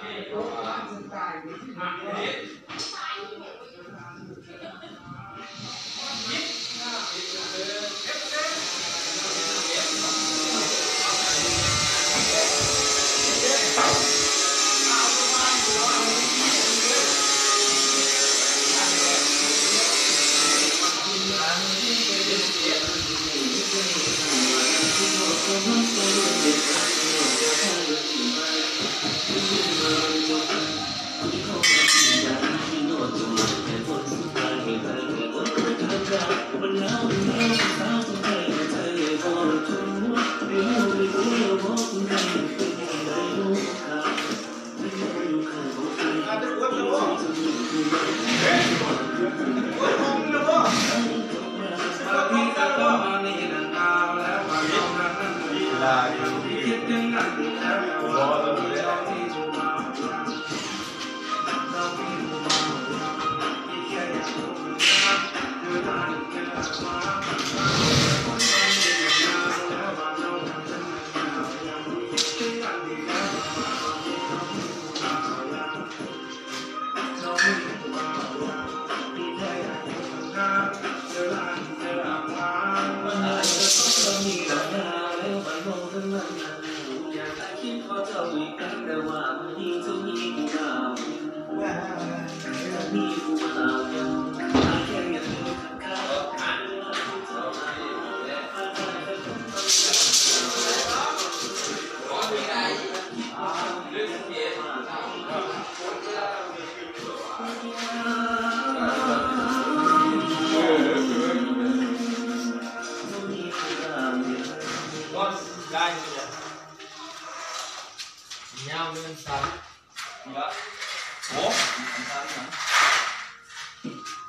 เกตุกรรมกายวิธี like you. Keep the 你要不要三？你要。我。三两。